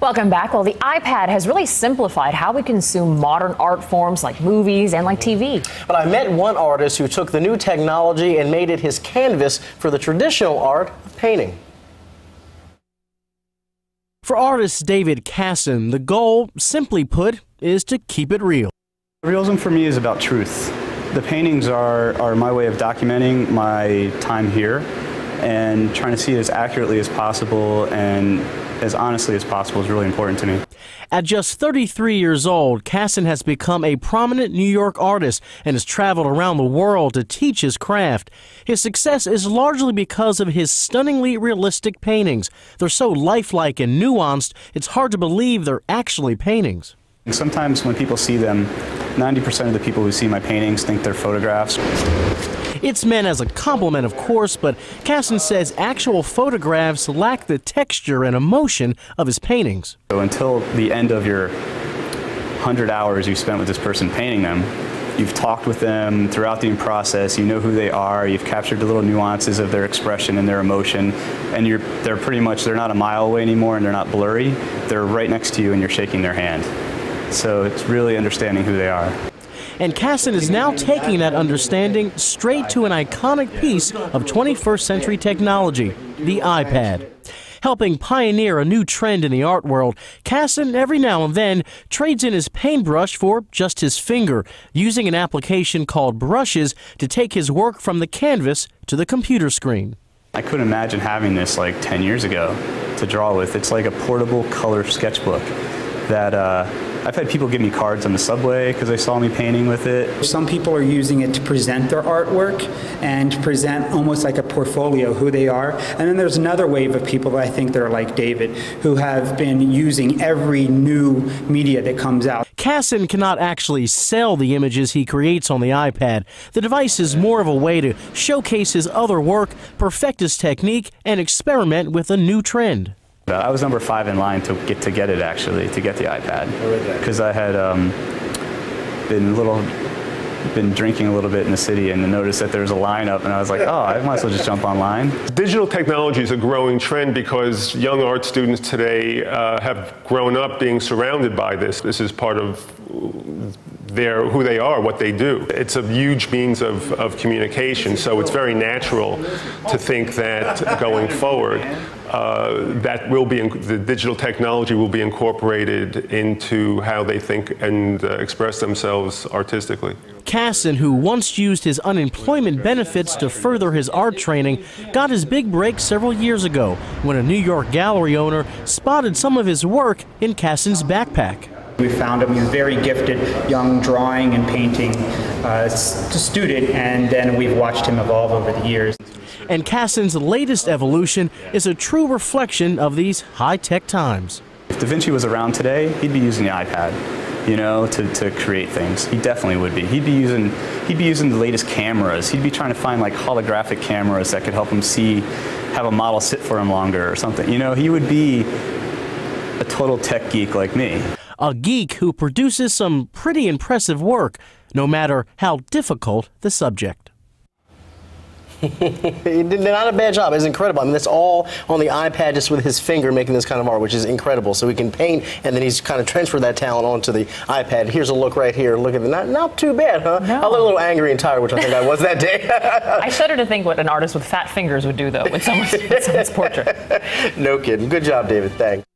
Welcome back. Well, the iPad has really simplified how we consume modern art forms like movies and like TV. But I met one artist who took the new technology and made it his canvas for the traditional art of painting. For artist David Kassan, the goal, simply put, is to keep it real. Realism for me is about truth. The paintings are, are my way of documenting my time here and trying to see it as accurately as possible and as honestly as possible is really important to me. At just 33 years old, Kassan has become a prominent New York artist and has traveled around the world to teach his craft. His success is largely because of his stunningly realistic paintings. They're so lifelike and nuanced, it's hard to believe they're actually paintings. Sometimes when people see them, 90% of the people who see my paintings think they're photographs. It's meant as a compliment, of course, but Kassan says actual photographs lack the texture and emotion of his paintings. So until the end of your 100 hours you spent with this person painting them, you've talked with them throughout the process, you know who they are, you've captured the little nuances of their expression and their emotion, and you're, they're pretty much, they're not a mile away anymore and they're not blurry, they're right next to you and you're shaking their hand. So it's really understanding who they are. And Kassan is now taking that understanding straight to an iconic piece of 21st century technology, the iPad. Helping pioneer a new trend in the art world, Kassan every now and then trades in his paintbrush for just his finger, using an application called Brushes to take his work from the canvas to the computer screen. I couldn't imagine having this like 10 years ago to draw with. It's like a portable color sketchbook that uh, I've had people give me cards on the subway because they saw me painting with it. Some people are using it to present their artwork and present almost like a portfolio who they are. And then there's another wave of people that I think that are like David, who have been using every new media that comes out. Kassan cannot actually sell the images he creates on the iPad. The device is more of a way to showcase his other work, perfect his technique, and experiment with a new trend. I was number five in line to get to get it actually to get the iPad because I had um, been a little been drinking a little bit in the city and noticed that there was a lineup and I was like, oh, I might as well just jump online. Digital technology is a growing trend because young art students today uh, have grown up being surrounded by this. This is part of their, who they are, what they do. It's a huge means of, of communication, so it's very natural to think that going forward, uh, that will be, the digital technology will be incorporated into how they think and uh, express themselves artistically. Kassan, who once used his unemployment benefits to further his art training, got his big break several years ago when a New York gallery owner spotted some of his work in Kassan's backpack. We found him. He's a very gifted young drawing and painting uh, student, and then we've watched him evolve over the years. And Kassan's latest evolution is a true reflection of these high-tech times. If Da Vinci was around today, he'd be using the iPad, you know, to, to create things. He definitely would be. He'd be using he'd be using the latest cameras. He'd be trying to find like holographic cameras that could help him see, have a model sit for him longer or something. You know, he would be a total tech geek like me a geek who produces some pretty impressive work, no matter how difficult the subject. he did not a bad job. It's incredible. I mean, that's all on the iPad, just with his finger making this kind of art, which is incredible. So he can paint, and then he's kind of transferred that talent onto the iPad. Here's a look right here. Look at the not, not too bad, huh? No. I look a little angry and tired, which I think I was that day. I shudder to think what an artist with fat fingers would do, though, with someone's, with someone's portrait. no kidding. Good job, David. Thanks.